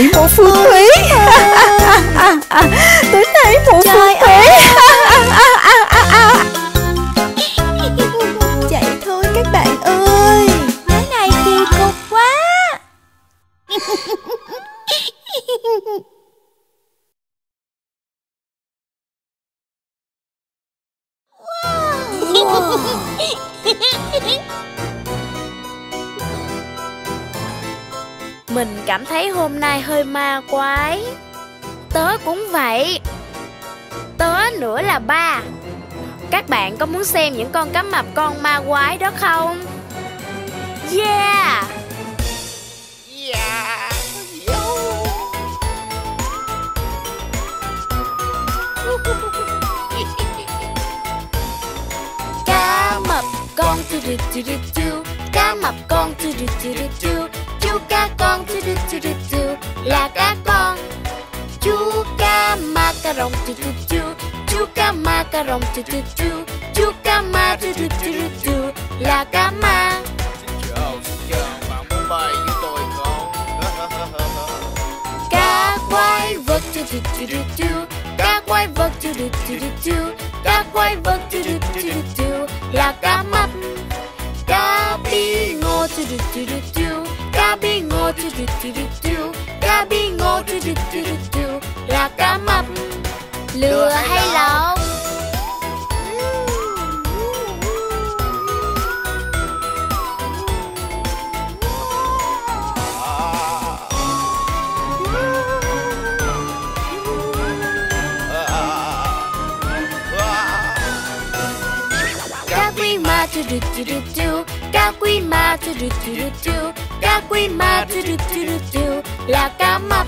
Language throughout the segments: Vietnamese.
thấy một phù thủy Tôi thấy một phù thủy Chạy thôi các bạn ơi. Cái này kỳ cục quá Mình cảm thấy hôm nay hơi ma quái. Tớ cũng vậy. Tớ nữa là ba. Các bạn có muốn xem những con cá mập con ma quái đó không? Yeah! yeah, Cá mập con tu du tu du tu Cá mập con tu du tu du tu Chú cá con tu tu tu tu tu Là cá con Chú cá ma cà rồng tu tu tu Chú cá ma cà rồng tu tu tu Chú cá ma tu tu tu tu tu Là cá ma Cá quay vật tu tu tu tu tu Cá quay vật tu tu tu tu tu Cá quay vật tu tu tu tu tu Là cá mập Cá bi ngô tu tu tu tu tu Cá bi ngô tu tu tu tu tu Cá bi ngô tu tu tu tu tu Là cá mập Lừa hay lộn Cá quy ma tu tu tu tu tu Cá quy ma tu tu tu tu tu Cá quy ma tu tu tu tu tu Là cá mập.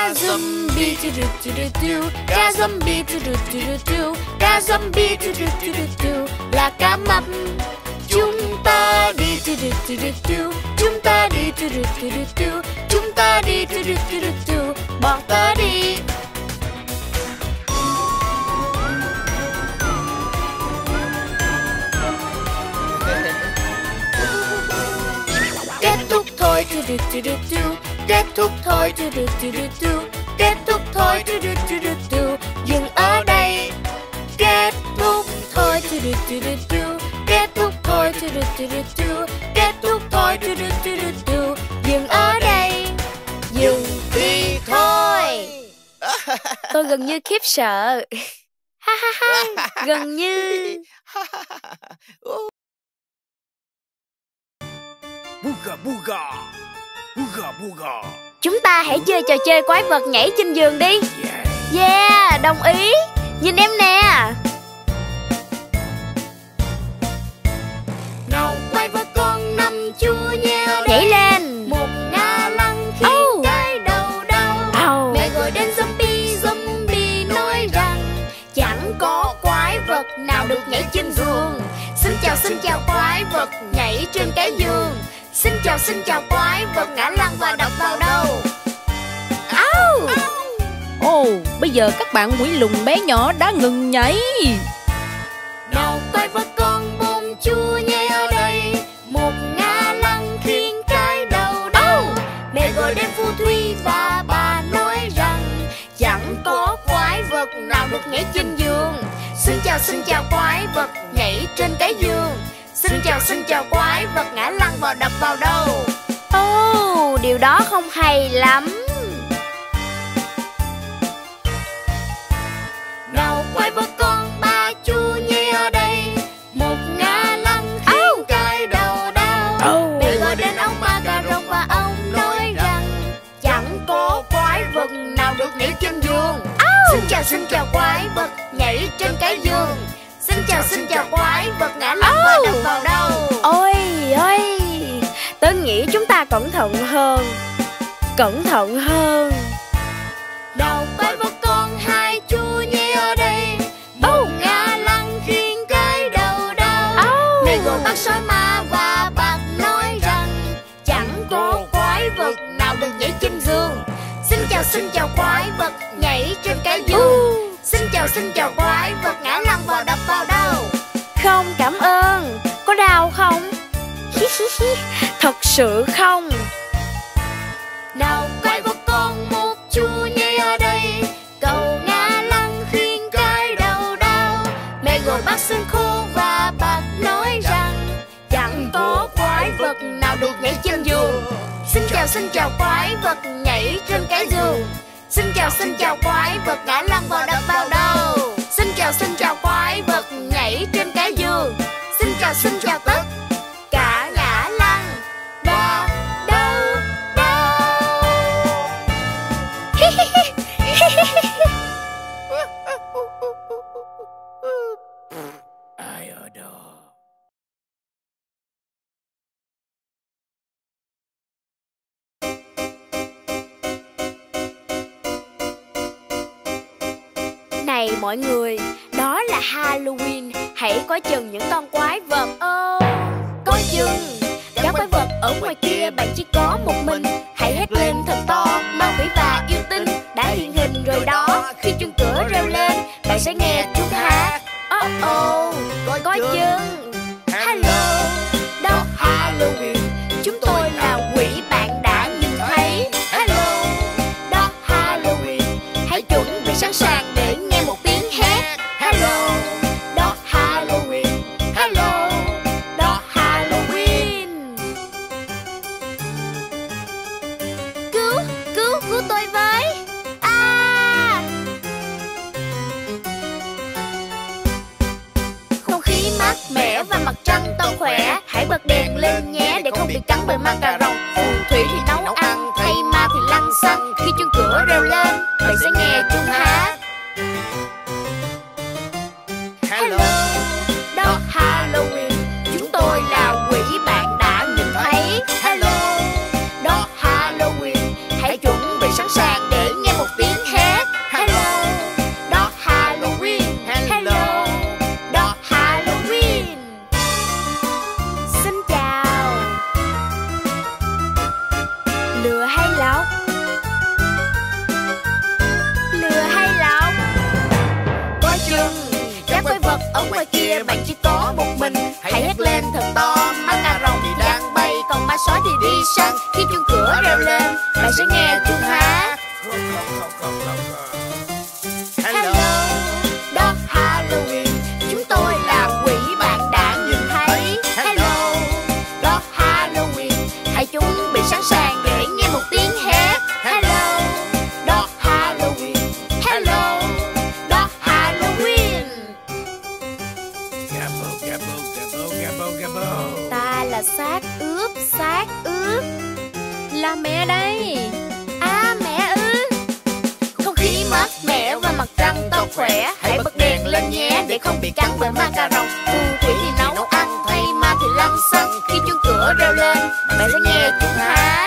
Cá zombie tu tu tu tu tu Cá zombie tu tu tu tu tu Cá zombie tu tu tu tu tu Là cá mập Chúng ta đi tu tu tu tu tu Chúng ta đi tu tu tu tu tu Chúng ta đi tu tu tu tu tu Bọn ta đi Kết thúc thôi tu tu tu tu tu Kết thúc thôi tu tu tu tu tu Kết thúc thôi tu tu tu tu tu Dừng ở đây Kết thúc thôi tu tu tu tu tu Kết thúc thôi tu tu tu tu tu Kết thúc thôi tu tu tu tu tu Dừng ở đây Dừng đi thôi Tôi gần như khiếp sợ Ha ha ha Gần như Buga buga Chúng ta hãy chơi trò chơi quái vật nhảy trên giường đi. Yeah. Đồng ý. Nhìn em nè. Nào quái vật con năm chua nha chào xin chào quái vật ngã lăn và đập vào đầu. Áo Ồ bây giờ các bạn quỷ lùng bé nhỏ đã ngừng nhảy. Nào quái vật con bông chua nhé ở đây. Một ngã lăn khiến cái đầu đau Mẹ gọi đêm phù thủy và bà nói rằng Chẳng có quái vật nào được nhảy trên giường. Xin chào xin chào quái vật nhảy trên cái giường. Xin chào xin chào quái vật ngã lăn vào đập vào đầu. Ồ, điều đó không hay lắm. Nào quay vật con ba chu nhi ở đây. Một ngã lăn khiến cái đầu đau Mẹ gọi đến ông ba cà rồng và ông nói rằng Chẳng có quái vật nào được nhảy trên giường. Xin chào xin chào quái vật nhảy trên cái giường Xin chào xin chào quái vật ngã lăn và đập vào đầu Ôi ôi! Tớ nghĩ chúng ta cẩn thận hơn. Cẩn thận hơn. Nào quái vật con hai chu nhi ở đây. Một ngã lăn khiến cái đầu đau. Mẹ gọi bác sói ma và bác nói rằng Chẳng có quái vật nào được nhảy trên giường. Xin chào xin chào quái vật nhảy trên cái giường Xin chào quái vật ngã lăn vào đập vào đầu Không cảm ơn. Có đau không? Thật sự không. Nào quái vật con một chu nhi ở đây. Cậu ngã lăn khiến cái đầu đau. Mẹ gọi bác xương khô và bác nói rằng Chẳng có quái vật nào được nhảy trên giường. Xin chào xin chào quái vật nhảy trên cái giường. Xin chào xin chào quái vật ngã lăn vào đập vào là Halloween. Hãy coi chừng những con quái vật. Ô Coi chừng. Các quái vật ở ngoài kia, bạn chỉ có một mình. Hãy hét lên thật to Ma quỷ và yêu tinh đã hiện hình rồi đó. Khi chuông cửa reo lên, Bạn sẽ nghe chúng hát Oh oh Coi chừng. Hello. Đi săn Khi chuông cửa reo lên. Bạn sẽ nghe chuông hát Là mẹ đây. À mẹ ư. Không khí mát mẻ và mặt trăng to khỏe. Hãy bật đèn lên nhé để không bị cắn bởi ma cà rồng. Phù thủy thì nấu ăn, thay ma thì lăn xăng. Khi chuông cửa reo lên, mẹ sẽ nghe chuông hát.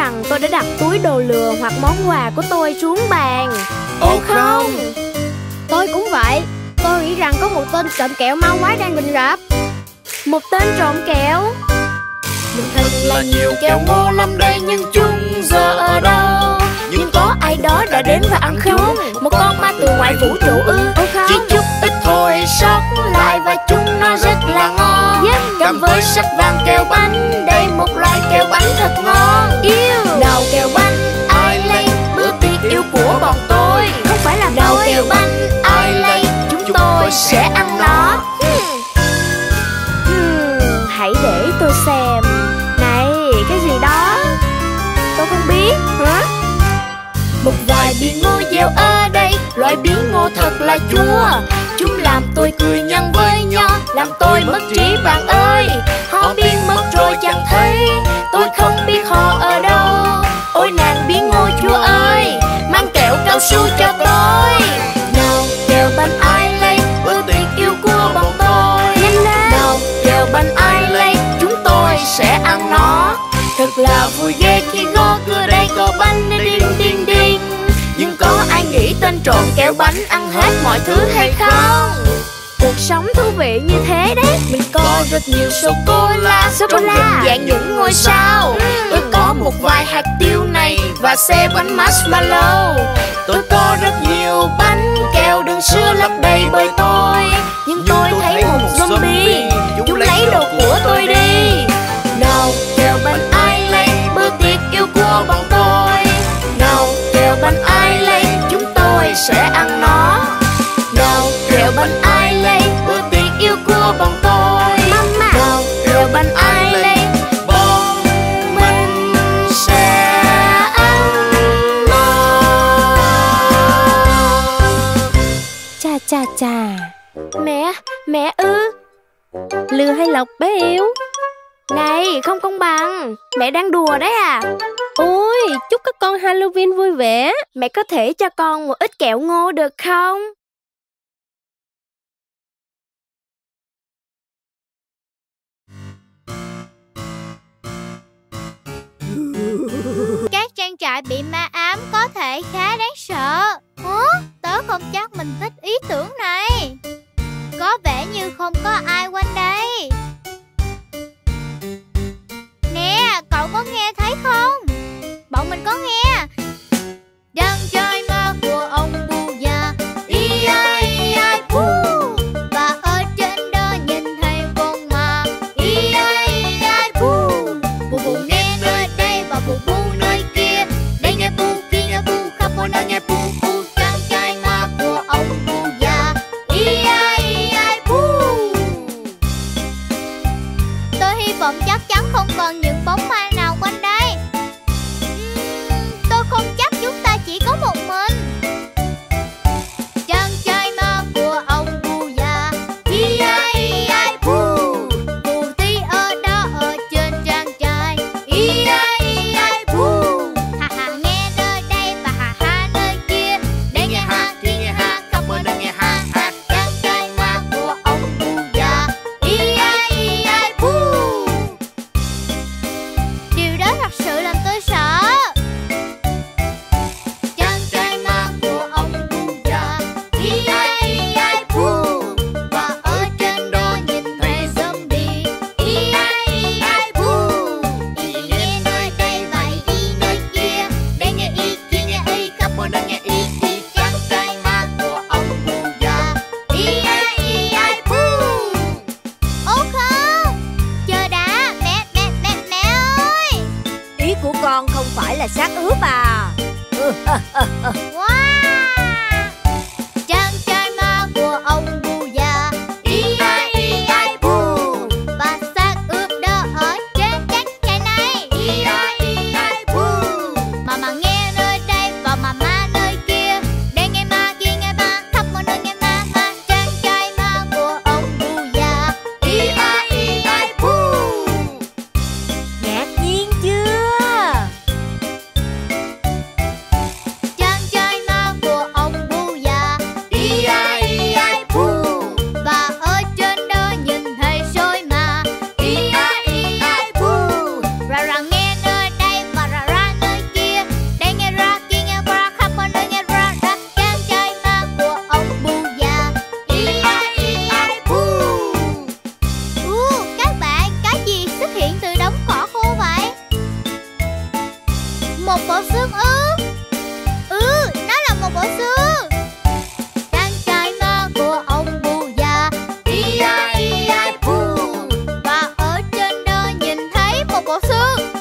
Rằng tôi đã đặt túi đồ lừa hoặc món quà của tôi xuống bàn. Ồ không. Tôi cũng vậy. Tôi nghĩ rằng có một tên trộm kẹo mau quái đang rình rập. Một tên trộm kẹo. Mình thật là nhiều kẹo ngon lắm đây nhưng chúng giờ ở đâu? Nhưng có ai đó đã đến và ăn chúng. Một con ma từ ngoài vũ trụ ư. Chỉ chút ít thôi sót lại và Cầm với sắc vàng kẹo bánh Đây một loại kẹo bánh thật ngon. Yêu. Nào kẹo bánh ai lấy bữa tiệc yêu của bọn tôi? Không phải là Nào tôi. kẹo bánh ai lấy chúng tôi sẽ ăn nó. Hmm, hãy để tôi xem. Này, cái gì đó? Tôi không biết. Hả? Một vài bí ngô gieo ở đây Loại bí ngô thật là chua Chúng làm tôi cười nhăn với Làm tôi mất trí bạn ơi Họ biến mất rồi chẳng thấy. Tôi không biết họ ở đâu. Ôi nàng bí ngô chua ơi Mang kẹo cao su cho tôi. Nào kẹo bánh ai lấy Bữa tiệc yêu của bọn tôi. nào kẹo bánh ai lấy chúng tôi sẽ ăn nó. Thật là vui ghê khi gõ cửa đây có bánh. Đinh đinh đinh. Nhưng có ai nghĩ tên trộm kẹo bánh ăn hết mọi thứ hay không Cuộc sống thú vị như thế đấy. Mình có rất nhiều sô cô la Sô cô trong la. hình dạng những ngôi sao. Tôi có một vài hạt tiêu này và xe bánh marshmallow. Tôi có rất nhiều bánh kẹo đường sữa lấp đầy bởi tôi. Nhưng tôi thấy một zombie chúng lấy đồ của tôi đi Không công bằng. Mẹ đang đùa đấy à. Ôi chúc các con Halloween vui vẻ. Mẹ có thể cho con một ít kẹo ngô được không? Các trang trại bị ma ám có thể khá đáng sợ. Ủa, tớ không chắc mình thích ý tưởng này. Có vẻ như không có ai quanh đây có nghe thấy không? Bọn mình có nghe Đang chơi こそ